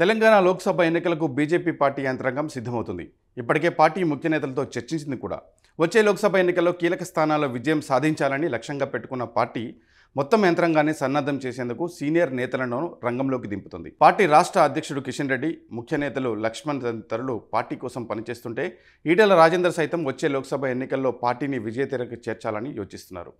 తెలంగాణ లోక్సభ ఎన్నికలకు BJP party యంత్రాంగం సిద్ధమవుతుంది. ఇప్పటికే పార్టీ ముఖ్య నేతలతో చర్చించింది కూడా. వచ్చే లోక్సభ ఎన్నికల్లో కీలక స్థానాల్లో విజయం సాధించాలని లక్ష్యంగా పెట్టుకున్న పార్టీ మొత్తం యంత్రాంగాన్ని సన్నద్ధం చేసేందుకు సీనియర్ నేతలను రంగంలోకి దింపుతుంది. పార్టీ రాష్ట్ర అధ్యక్షుడు కిషన్ రెడ్డి ముఖ్య నేతలు లక్ష్మణ్ తదితరులు పార్టీ కోసం పనిచేస్తుంటే ఈటెల రాజేందర్ సైతం వచ్చే లోక్సభ ఎన్నికల్లో పార్టీని విజయతెరకు చేర్చాలని యోచిస్తున్నారు.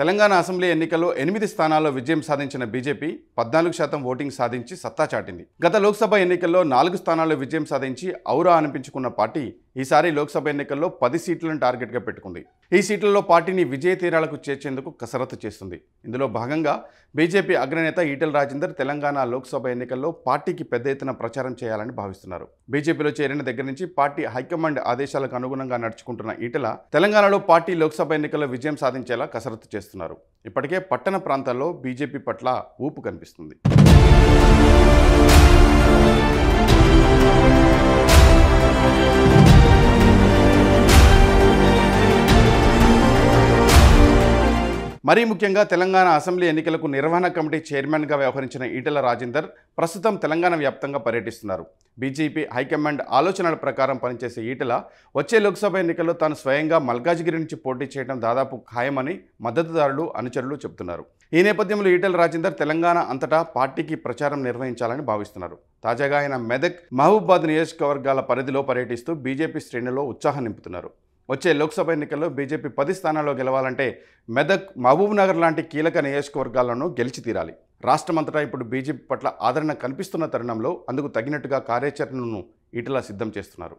తెలంగాణ అసెంబ్లీ ఎన్నికల్లో ఎనిమిది స్థానాల్లో విజయం సాధించిన బీజేపీ పద్నాలుగు శాతం ఓటింగ్ సాధించి సత్తా చాటింది. గత లోక్సభ ఎన్నికల్లో నాలుగు స్థానాల్లో విజయం సాధించి ఔరా అనిపించుకున్న పార్టీ ఈసారి లోక్సభ ఎన్నికల్లో పది సీట్లను టార్గెట్గా పెట్టుకుంది. ఈ సీట్లలో పార్టీని విజయ తీరాలకు చేర్చేందుకు కసరత్తు చేస్తుంది. ఇందులో భాగంగా బీజేపీ అగ్రనేత ఈటెల రాజేందర్ తెలంగాణ లోక్సభ ఎన్నికల్లో పార్టీకి పెద్ద ఎత్తున ప్రచారం చేయాలని భావిస్తున్నారు. బీజేపీలో చేరిన దగ్గర నుంచి పార్టీ హైకమాండ్ ఆదేశాలకు అనుగుణంగా నడుచుకుంటున్న ఈటెల తెలంగాణలో పార్టీ లోక్సభ ఎన్నికల్లో విజయం సాధించేలా కసరత్తు చేస్తుంది. చేస్తున్నారు ఇప్పటికే పట్టణ ప్రాంతాల్లో బీజేపీ పట్ల ఊపు కనిపిస్తుంది. మరీ ముఖ్యంగా తెలంగాణ అసెంబ్లీ ఎన్నికలకు నిర్వహణ కమిటీ చైర్మన్గా వ్యవహరించిన ఈటెల రాజేందర్ ప్రస్తుతం తెలంగాణ వ్యాప్తంగా పర్యటిస్తున్నారు. బీజేపీ హైకమాండ్ ఆలోచనల ప్రకారం పనిచేసే ఈటెల వచ్చే లోక్సభ ఎన్నికల్లో తాను స్వయంగా మల్కాజిగిరి నుంచి పోటీ చేయడం దాదాపు ఖాయమని మద్దతుదారులు అనుచరులు చెబుతున్నారు. ఈ నేపథ్యంలో ఈటెల రాజేందర్ తెలంగాణ అంతటా పార్టీకి ప్రచారం నిర్వహించాలని భావిస్తున్నారు. తాజాగా ఆయన మెదక్ మహబూబాద్ నియోజకవర్గాల పరిధిలో పర్యటిస్తూ బీజేపీ శ్రేణుల్లో ఉత్సాహం నింపుతున్నారు. వచ్చే లోక్సభ ఎన్నికల్లో బీజేపీ పది స్థానాల్లో గెలవాలంటే మెదక్ మహబూబ్ నగర్ లాంటి కీలక నియోజకవర్గాలను గెలిచి తీరాలి. రాష్ట్రమంతటా ఇప్పుడు బీజేపీ పట్ల ఆదరణ కనిపిస్తున్న తరుణంలో అందుకు తగినట్టుగా కార్యాచరణను ఇటలా సిద్ధం చేస్తున్నారు.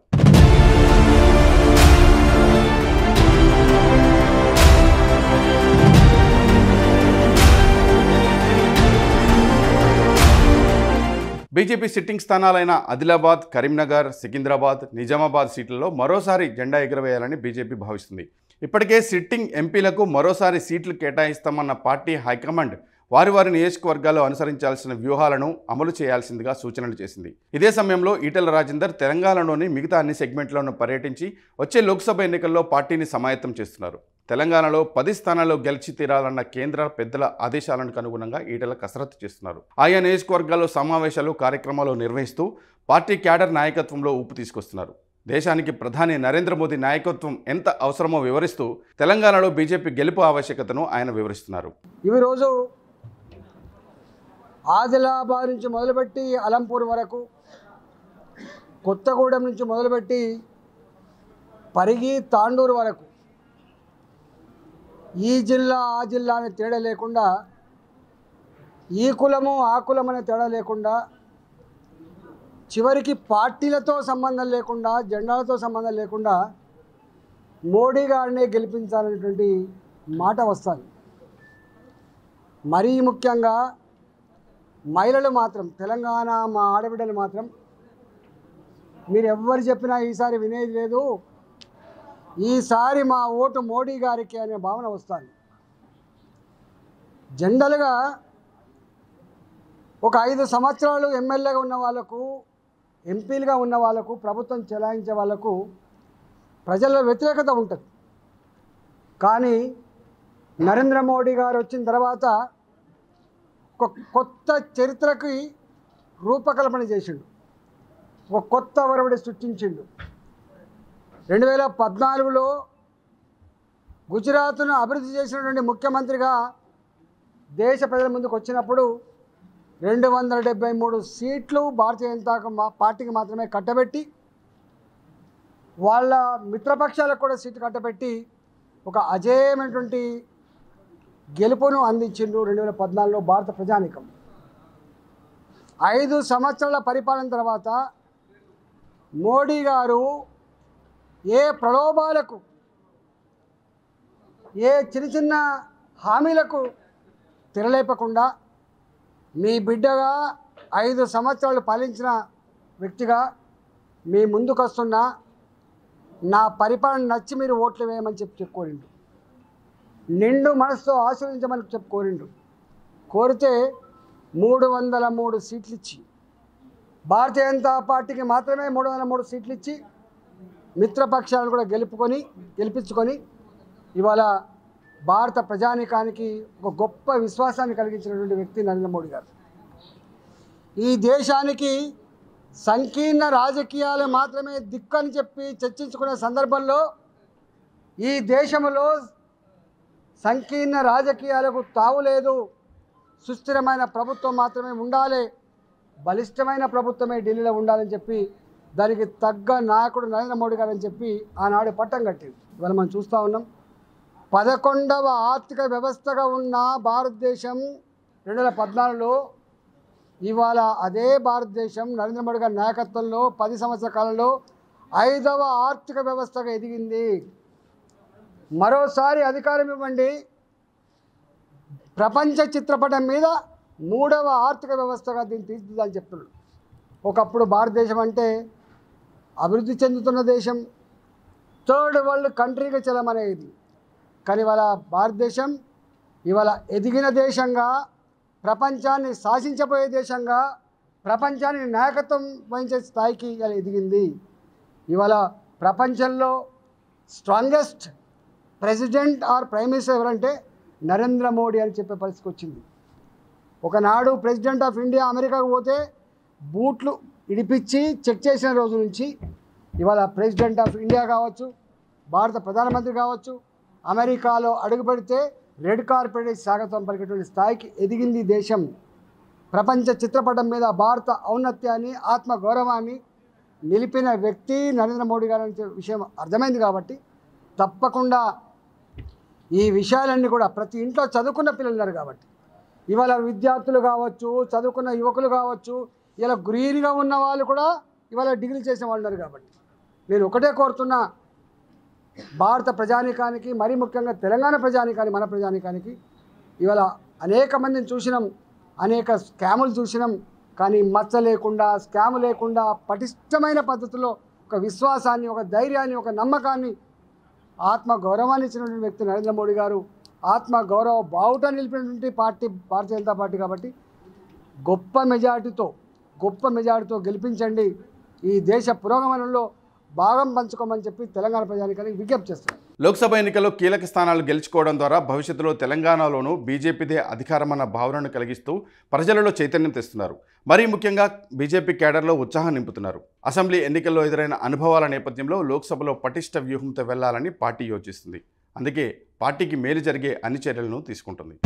బీజేపీ సిట్టింగ్ స్థానాలైన ఆదిలాబాద్ కరీంనగర్ సికింద్రాబాద్ నిజామాబాద్ సీట్లలో మరోసారి జెండా ఎగురవేయాలని బీజేపీ భావిస్తుంది. ఇప్పటికే సిట్టింగ్ ఎంపీలకు మరోసారి సీట్లు కేటాయిస్తామన్న పార్టీ హైకమాండ్ వారి వారి నియోజకవర్గాల్లో అనుసరించాల్సిన వ్యూహాలను అమలు చేయాల్సిందిగా సూచనలు చేసింది. ఇదే సమయంలో ఈటల రాజేందర్ తెలంగాణలోని మిగతా అన్ని సెగ్మెంట్లను పర్యటించి వచ్చే లోక్సభ ఎన్నికల్లో పార్టీని సమాయత్తం చేస్తున్నారు. తెలంగాణలో పది స్థానాల్లో గెలిచి తీరాలన్న కేంద్ర పెద్దల ఆదేశాలకు అనుగుణంగా ఈటల కసరత్తు చేస్తున్నారు. ఆయా నియోజకవర్గాల్లో సమావేశాలు కార్యక్రమాలు నిర్వహిస్తూ పార్టీ క్యాడర్ నాయకత్వంలో ఊపు తీసుకొస్తున్నారు. దేశానికి ప్రధాని నరేంద్ర మోదీ నాయకత్వం ఎంత అవసరమో వివరిస్తూ తెలంగాణలో బీజేపీ గెలుపు ఆవశ్యకతను ఆయన వివరిస్తున్నారు. ఇవి రోజు ఆదిలాబాద్ నుంచి మొదలుపెట్టి అలంపూర్ వరకు కొత్తగూడెం నుంచి మొదలుపెట్టి పరిగి తాండూరు వరకు ఈ జిల్లా ఆ జిల్లా అనే తేడా లేకుండా ఈ కులము ఆ కులం అనే తేడా లేకుండా చివరికి పార్టీలతో సంబంధం లేకుండా జెండాలతో సంబంధం లేకుండా మోడీ గారినే గెలిపించాలనేటువంటి మాట వస్తుంది. మరీ ముఖ్యంగా మహిళలు మాత్రం తెలంగాణ మా ఆడబిడ్డలు మాత్రం మీరు ఎవ్వరు చెప్పినా ఈసారి వినేది లేదు. ఈసారి మా ఓటు మోడీ గారికి అనే భావన వస్తుంది. జనరల్గా ఒక ఐదు సంవత్సరాలు ఎమ్మెల్యేగా ఉన్న వాళ్ళకు ఎంపీలుగా ఉన్న వాళ్ళకు ప్రభుత్వం చెలాయించే వాళ్ళకు ప్రజల వ్యతిరేకత ఉంటుంది. కానీ నరేంద్ర మోడీ గారు వచ్చిన తర్వాత ఒక కొత్త చరిత్రకి రూపకల్పన చేసిండు. ఒక కొత్త వరవడి సృష్టించిండు. రెండు వేల పద్నాలుగులో గుజరాత్ను అభివృద్ధి చేసినటువంటి ముఖ్యమంత్రిగా దేశ ప్రజల ముందుకు వచ్చినప్పుడు రెండు వందల డెబ్బై మూడు సీట్లు భారతీయ జనతా పార్టీకి మాత్రమే కట్టబెట్టి వాళ్ళ మిత్రపక్షాలకు కూడా సీట్లు కట్టబెట్టి ఒక అజేయమైనటువంటి గెలుపును అందించిండ్రు రెండు వేల పద్నాలుగులో భారత ప్రజానికం. ఐదు సంవత్సరాల పరిపాలన తర్వాత మోడీ గారు ఏ ప్రలోభాలకు ఏ చిన్న చిన్న హామీలకు తెరలేపకుండా మీ బిడ్డగా ఐదు సంవత్సరాలు పాలించిన వ్యక్తిగా మీ ముందుకొస్తున్న నా పరిపాలన నచ్చి మీరు ఓట్లు వేయమని చెప్పి చెప్పుకోరిండు. నిండు మనసుతో ఆశీర్వదించమని చెప్పి కోరిండు కోరితే మూడు వందల మూడు సీట్లు ఇచ్చి భారతీయ జనతా పార్టీకి మాత్రమే మూడు వందల మూడు సీట్లు ఇచ్చి మిత్రపక్షాలను కూడా గెలుపుకొని గెలిపించుకొని ఇవాళ భారత ప్రజానీకానికి ఒక గొప్ప విశ్వాసాన్ని కలిగించినటువంటి వ్యక్తి నరేంద్ర మోడీ గారు. ఈ దేశానికి సంకీర్ణ రాజకీయాలు మాత్రమే దిక్కు అని చెప్పి చర్చించుకునే సందర్భంలో ఈ దేశంలో సంకీర్ణ రాజకీయాలకు తావులేదు సుస్థిరమైన ప్రభుత్వం మాత్రమే ఉండాలి. బలిష్టమైన ప్రభుత్వమే ఢిల్లీలో ఉండాలని చెప్పి దానికి తగ్గ నాయకుడు నరేంద్ర మోడీ గారు అని చెప్పి ఆనాడు పట్టం కట్టింది. ఇవాళ మనం చూస్తూ ఉన్నాం. పదకొండవ ఆర్థిక వ్యవస్థగా ఉన్న భారతదేశం రెండు వేల పద్నాలుగులో ఇవాళ అదే భారతదేశం నరేంద్ర మోడీ గారి నాయకత్వంలో పది సంవత్సరాల కాలంలో ఐదవ ఆర్థిక వ్యవస్థగా ఎదిగింది. మరోసారి అధికారం ఇవ్వండి. ప్రపంచ చిత్రపటం మీద మూడవ ఆర్థిక వ్యవస్థగా దీన్ని తీర్చిదిద్దాలని చెప్తున్నాడు. ఒకప్పుడు భారతదేశం అంటే అభివృద్ధి చెందుతున్న దేశం. థర్డ్ వరల్డ్ కంట్రీగా చెల్లమనేది కానీ ఇవాళ భారతదేశం ఇవాళ ఎదిగిన దేశంగా ప్రపంచాన్ని శాసించబోయే దేశంగా ప్రపంచాన్ని నాయకత్వం వహించే స్థాయికి ఇవాళ ఎదిగింది. ఇవాళ ప్రపంచంలో strongest president or prime minister ఎవరంటే నరేంద్ర మోడీ అని చెప్పే పరిస్థితికి వచ్చింది. ఒకనాడు ప్రెసిడెంట్ ఆఫ్ ఇండియా అమెరికాకు పోతే బూట్లు ఇడిపించి చెక్ చేసిన రోజు నుంచి ఇవాళ ప్రెసిడెంట్ ఆఫ్ ఇండియా కావచ్చు భారత ప్రధానమంత్రి కావచ్చు అమెరికాలో అడుగుపెడితే రెడ్ కార్పెట్ స్వాగతం పలికేటువంటి స్థాయికి ఎదిగింది దేశం. ప్రపంచ చిత్రపటం మీద భారత ఔన్నత్యాన్ని ఆత్మ గౌరవాన్ని నిలిపిన వ్యక్తి నరేంద్ర మోడీ గారు అనే విషయం అర్థమైంది కాబట్టి తప్పకుండా ఈ విషయాలన్నీ కూడా ప్రతి ఇంట్లో చదువుకున్న పిల్లలు ఉన్నారు కాబట్టి. ఇవాళ విద్యార్థులు కావచ్చు చదువుకున్న యువకులు కావచ్చు ఇలా గ్రీన్గా ఉన్న వాళ్ళు కూడా ఇవాళ డిగ్రీ చేసిన వాళ్ళు ఉన్నారు కాబట్టి. నేను ఒకటే కోరుతున్నా భారత ప్రజానీకానికి మరీ ముఖ్యంగా తెలంగాణ ప్రజానీకానికి మన ప్రజానీకానికి ఇవాళ అనేక మందిని చూసినాం అనేక స్కాములు చూసినాం కానీ మచ్చ లేకుండా స్కామ్ లేకుండా పటిష్టమైన పద్ధతిలో ఒక విశ్వాసాన్ని ఒక ధైర్యాన్ని ఒక నమ్మకాన్ని ఆత్మ గౌరవాన్ని ఇచ్చినటువంటి వ్యక్తి నరేంద్ర మోడీ గారు ఆత్మ గౌరవ బావుట నిలిపినటువంటి పార్టీ భారతీయ జనతా పార్టీ కాబట్టి గొప్ప మెజారిటీతో గొప్ప మెజార్టీతో గెలిపించండి. ఈ దేశ పురోగమనంలో భాగం పంచుకోమని చెప్పి తెలంగాణ ప్రజానికానికి విజ్ఞప్తి చేస్తున్నారు లోక్సభ ఎన్నికల్లో కీలక స్థానాలు గెలుచుకోవడం ద్వారా భవిష్యత్తులో తెలంగాణలోనూ బీజేపీదే అధికారమన్న భావనను కలిగిస్తూ ప్రజలలో చైతన్యం తెస్తున్నారు. మరీ ముఖ్యంగా బీజేపీ కేడర్లో ఉత్సాహం నింపుతున్నారు. అసెంబ్లీ ఎన్నికల్లో ఎదురైన అనుభవాల నేపథ్యంలో లోక్సభలో పటిష్ట వ్యూహంతో వెళ్ళాలని పార్టీ యోచిస్తుంది. అందుకే పార్టీకి మేలు జరిగే అన్ని చర్యలను తీసుకుంటుంది.